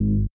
Oh!